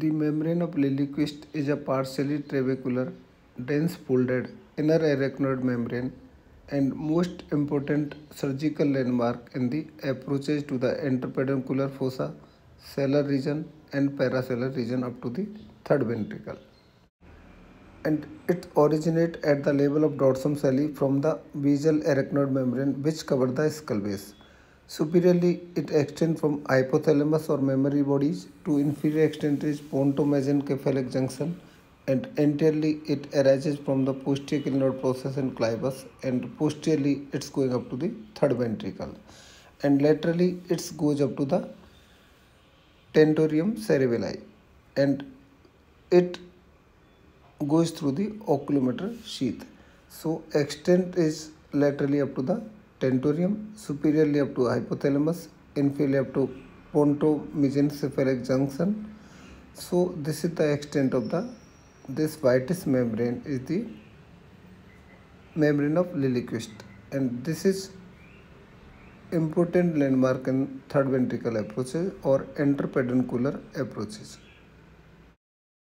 The membrane of Liliequist is a partially trabecular, dense folded inner arachnoid membrane and most important surgical landmark in the approaches to the interpeduncular fossa, sellar region and parasellar region up to the third ventricle. And it originates at the level of dorsum sellae from the basal arachnoid membrane which cover the skull base. Superiorly, it extends from hypothalamus or mammillary bodies to inferior extent extremities pontomesencephalic junction and anteriorly it arises from the posterior node process and clivus and posteriorly it's going up to the third ventricle and laterally it goes up to the tentorium cerebelli and it goes through the oculomotor sheath. So extent is laterally up to the tentorium, superiorly up to hypothalamus inferior up to pontomesencephalic junction. So this is the extent of the this whitish membrane is the membrane of Liliequist and this is important landmark in third ventricle approaches और interpeduncular approaches